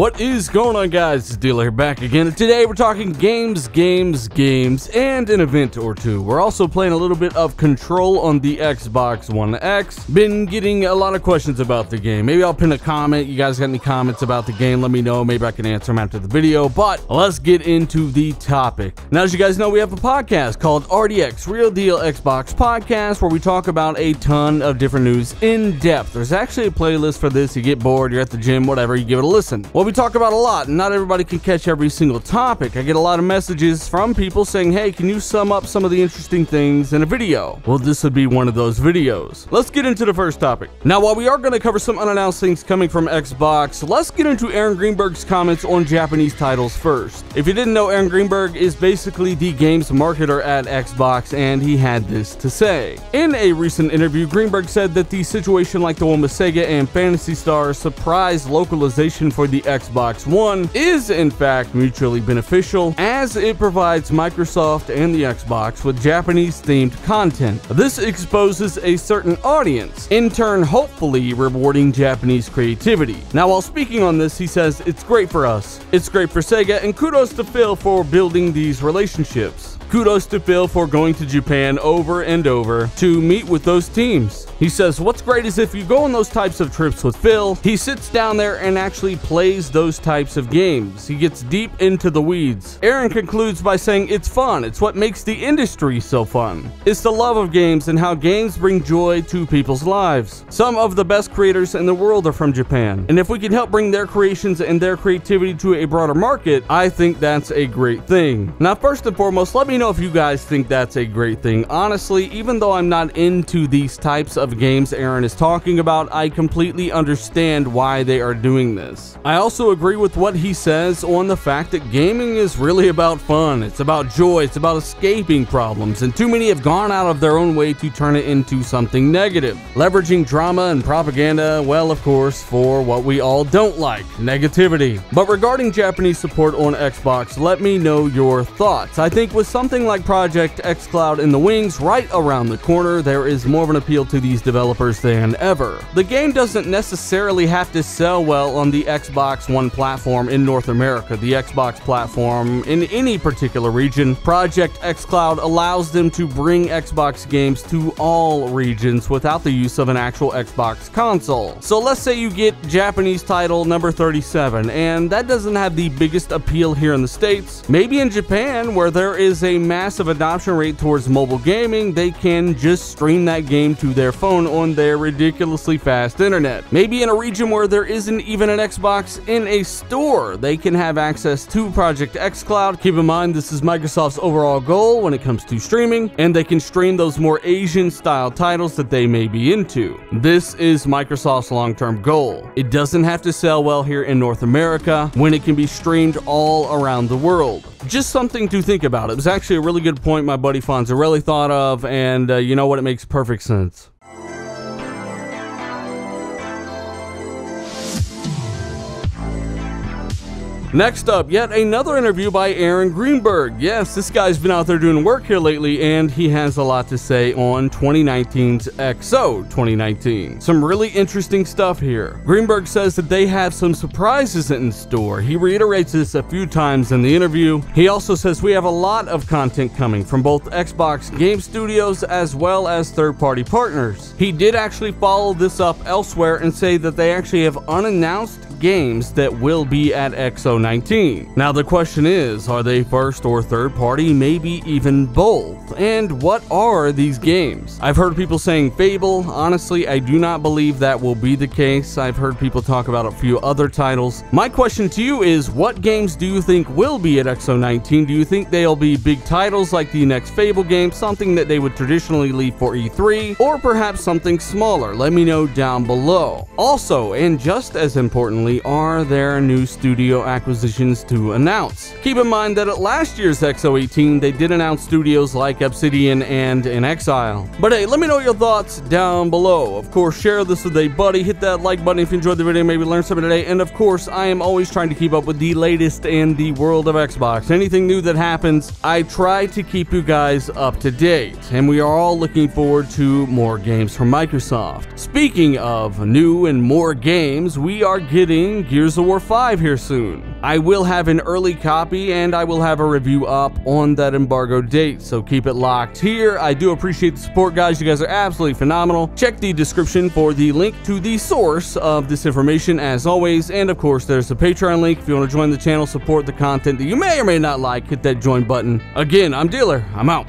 What is going on guys? It's Dealer here back again. Today we're talking games, games, games, and an event or two. We're also playing a little bit of Control on the Xbox One X. Been getting a lot of questions about the game. Maybe I'll pin a comment. You guys got any comments about the game? Let me know. Maybe I can answer them after the video. But let's get into the topic. Now, as you guys know, we have a podcast called RDX Real Deal Xbox Podcast where we talk about a ton of different news in depth. There's actually a playlist for this. You get bored, you're at the gym, whatever, you give it a listen. Well, we talk about a lot, and not everybody can catch every single topic. I get a lot of messages from people saying, hey, can you sum up some of the interesting things in a video? Well, this would be one of those videos. Let's get into the first topic. Now, while we are going to cover some unannounced things coming from Xbox, let's get into Aaron Greenberg's comments on Japanese titles first. If you didn't know, Aaron Greenberg is basically the games marketer at Xbox, and he had this to say. In a recent interview, Greenberg said that the situation like the one with Sega and Phantasy Star surprised localization for the Xbox One is in fact mutually beneficial as it provides Microsoft and the Xbox with Japanese themed content. This exposes a certain audience, in turn hopefully rewarding Japanese creativity. Now while speaking on this, he says it's great for us, it's great for Sega, and kudos to Phil for building these relationships. Kudos to Phil for going to Japan over and over to meet with those teams. He says, What's great is if you go on those types of trips with Phil, he sits down there and actually plays those types of games. He gets deep into the weeds. Aaron concludes by saying, It's fun. It's what makes the industry so fun. It's the love of games and how games bring joy to people's lives. Some of the best creators in the world are from Japan. And if we can help bring their creations and their creativity to a broader market, I think that's a great thing. Now, first and foremost, let me know if you guys think that's a great thing. Honestly, even though I'm not into these types of games Aaron is talking about, I completely understand why they are doing this. I also agree with what he says on the fact that gaming is really about fun. It's about joy, it's about escaping problems, and too many have gone out of their own way to turn it into something negative. Leveraging drama and propaganda, well, of course, for what we all don't like negativity. But regarding Japanese support on Xbox, let me know your thoughts. I think with something like Project xCloud in the wings right around the corner, there is more of an appeal to these developers than ever. The game doesn't necessarily have to sell well on the Xbox One platform in North America, the Xbox platform in any particular region. Project xCloud allows them to bring Xbox games to all regions without the use of an actual Xbox console. So let's say you get Japanese title number 37, and that doesn't have the biggest appeal here in the States. Maybe in Japan, where there is a massive adoption rate towards mobile gaming, they can just stream that game to their phone on their ridiculously fast internet. Maybe in a region where there isn't even an Xbox in a store, they can have access to Project xCloud. Keep in mind, this is Microsoft's overall goal when it comes to streaming, and they can stream those more Asian style titles that they may be into. This is Microsoft's long term goal. It doesn't have to sell well here in North America when it can be streamed all around the world. Just something to think about. It was actually a really good point my buddy Fonzarelli thought of, and uh, you know what? It makes perfect sense. Next up, yet another interview by Aaron Greenberg. Yes, this guy's been out there doing work here lately, and he has a lot to say on 2019's XO 2019. Some really interesting stuff here. Greenberg says that they have some surprises in store. He reiterates this a few times in the interview. He also says we have a lot of content coming from both Xbox Game Studios as well as third party partners. He did actually follow this up elsewhere and say that they actually have unannounced games that will be at X019. Now the question is, are they first or third party, maybe even both? And what are these games? I've heard people saying Fable. Honestly, I do not believe that will be the case. I've heard people talk about a few other titles. My question to you is, what games do you think will be at X019? Do you think they'll be big titles like the next Fable game, something that they would traditionally leave for E3, or perhaps something smaller? Let me know down below. Also, and just as importantly, are there new studio acquisitions to announce. Keep in mind that at last year's X018, they did announce studios like Obsidian and inXile. But hey, let me know your thoughts down below. Of course, share this with a buddy, hit that like button if you enjoyed the video, maybe learn something today, and of course, I am always trying to keep up with the latest in the world of Xbox. Anything new that happens, I try to keep you guys up to date, and we are all looking forward to more games from Microsoft. Speaking of new and more games, we are getting Gears of War 5 here soon. I will have an early copy and I will have a review up on that embargo date, so keep it locked here. I do appreciate the support, guys. You guys are absolutely phenomenal. Check the description for the link to the source of this information, as always. And of course, there's a Patreon link if you want to join the channel, support the content that you may or may not like. Hit that join button. Again, I'm Dealer. I'm out.